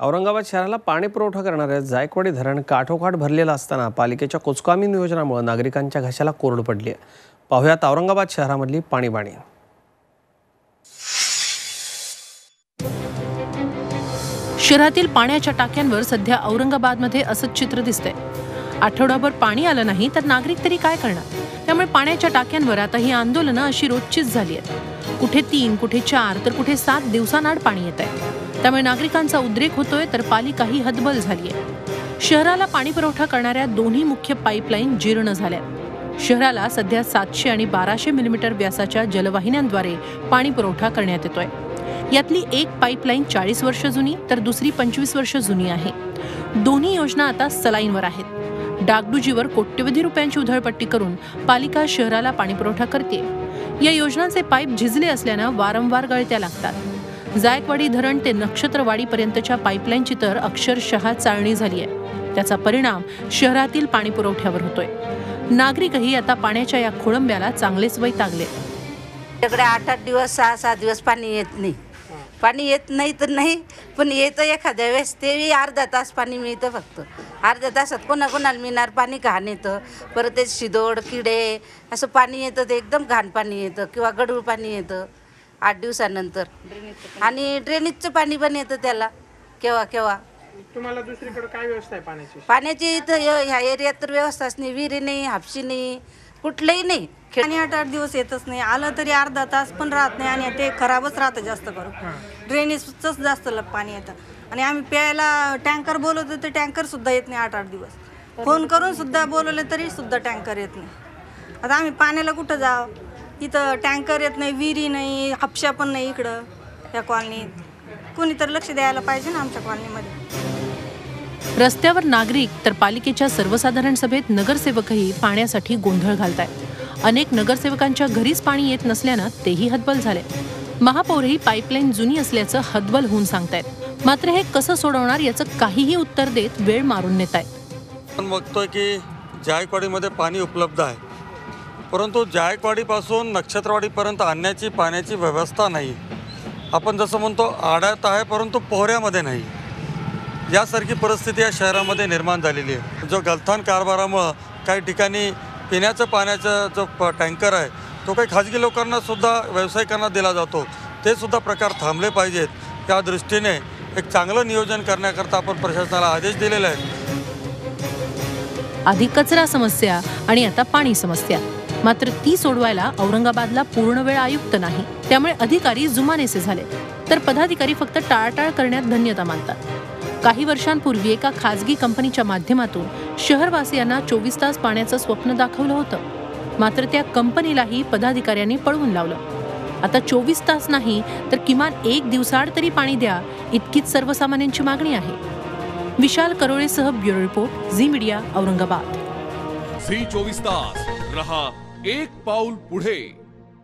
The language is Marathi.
औरंगाबाद शहराला पाणी पुरवठा करणाऱ्या जायकवाडी धरण काठोकाठ भरलेलं असताना पालिकेच्या कोचकामी नियोजनामुळे नागरिकांच्या घशाला कोरड पडली. आहे पाहुयात औरंगाबाद शहरामधली पाणीबाणी शहरातील पाण्याच्या टाक्यांवर सध्या औरंगाबादमध्ये असंच चित्र दिसतंय. आठवडाभर पाणी आलं नाही तर नागरिक तरी काय करणार? त्यामुळे पाण्याच्या टाक्यांवर आता ही आंदोलनं अशी रोजचीच झाली आहेत. कुठे तीन कुठे चार तर कुठे सात दिवसांआड पाणी येत आहे त्यामुळे नागरिकांचा उद्रेक होतोय तर पालिकाही हतबल झाली आहे शहराला पाणी पुरवठा करणाऱ्या दोन्ही मुख्य पाईपलाईन जीर्ण झाल्या शहराला सध्या सातशे आणि बाराशे मिलीमीटर व्यासाच्या जलवाहिन्यांद्वारे पाणी पुरवठा करण्यात येतोय. यातली एक पाईपलाईन चाळीस वर्ष जुनी तर दुसरी पंचवीस वर्ष जुनी आहे. दोन्ही योजना आता सलाईनवर आहेत. डागडुजीवर कोट्यवधी रुपयांची उधळपट्टी करून पालिका शहराला पाणीपुरवठा करते या योजनांचे पाईप झिजले असल्यानं वारंवार गळत्या लागतात. जायकवाडी धरण ते नक्षत्रवाडीपर्यंतच्या पाईपलाईनची तर अक्षरशः चाळणी झाली आहे त्याचा परिणाम शहरातील पाणी पुरवठ्यावर होतोय. नागरिकही आता पाण्याच्या या खोळंब्याला चांगलेच वैतागले तिकडे आठ आठ दिवस सहा सहा दिवस पाणी येत नाही. पाणी येत नाही तर नाही पण येतं एखाद्या वेळेस तेही अर्धा तास पाणी मिळतं फक्त. अर्ध्या तासात कोणा कोणाला मिळणार पाणी घाण येतं. परत ते शिदोड किडे असं पाणी येतं ते एकदम घाण पाणी येतं किंवा गडूळ पाणी येतं. आठ दिवसानंतर. आणि ड्रेनेजचं पाणी पण येतं त्याला. केव्हा केव्हा? तुम्हाला दुसरीकडे काय व्यवस्था आहे पाण्याची? पाण्याची इथं य- ह्या एरियात तर व्यवस्थाच नाही. विहिरी नाही हापशी नाही कुठलंही नाही. खेळ आणि आठ आठ दिवस येतच नाही. आलं तरी अर्धा तास पण राहत नाही आणि ते खराबच राहतं जास्त करून. ड्रेनेजचंच जास्त ल- पाणी येतं. आणि आम्ही प्यायला टँकर बोलवतो तर टँकर सुद्धा येत नाही आठ आठ दिवस. फोन करून सुद्धा बोलवलं तरी सुद्धा टँकर येत नाही. आता आम्ही पाण्याला कुठं जावं? इथं टँकर येत नाही विहिरी नाही हापशा पण नाही इकडं या कॉलनीत. कोणी तर लक्ष द्यायला पाहिजे ना आमच्या कॉलनीमध्ये. रस्त्यावर नागरिक तर पालिकेच्या सर्वसाधारण सभेत नगरसेवकही पाण्यासाठी गोंधळ घालतायत. अनेक नगरसेवकांच्या घरीच पाणी येत नसल्यानं तेही हतबल झाले. महापौरही पाईपलाईन जुनी असल्याचं हतबल होऊन सांगतायत. मात्र हे कसं सोडवणार याचं काहीही उत्तर देत वेळ मारून नेत आहेत बघतोय की जायकवाडीमध्ये पाणी उपलब्ध आहे. परंतु जायकवाडीपासून नक्षत्रवाडीपर्यंत आणण्याची पाण्याची व्यवस्था नाही. आपण जसं म्हणतो आड्यात आहे परंतु पोहऱ्यामध्ये नाही. यासारखी परिस्थिती या शहरामध्ये निर्माण झालेली आहे. जो गलथान कारभारामुळं काही ठिकाणी पिण्याचं पाण्याचा जो प टँकर आहे तो काही खाजगी लोकांनासुद्धा व्यावसायिकांना दिला जातो. ते सुद्धा प्रकार थांबले पाहिजेत. त्या दृष्टीने एक चांगलं नियोजन करण्याकरता आपण प्रशासनाला आदेश दिलेले आहेत आधी कचरा समस्या आणि आता पाणी समस्या. मात्र ती सोडवायला औरंगाबादला पूर्ण वेळ आयुक्त नाही. त्यामुळे अधिकारी जुमानेसे झाले. तर पदाधिकारी फक्त टाळाटाळ करण्यात धन्यता मानतात. काही वर्षांपूर्वी एका खाजगी कंपनीच्या माध्यमातून शहरवासियांना चोवीस तास पाण्याचं स्वप्न दाखवलं होतं. मात्र त्या कंपनीलाही पदाधिकाऱ्यांनी पळवून लावलं. आता चोवीस तास नाही तर किमान एक दिवसाआड तरी पाणी द्या इतकीच सर्वसामान्यांची मागणी आहे. Vishal करोळेसह bureau report Zee media Aurangabad. Zee चोवीस तास रहा एक पाऊल पुढे.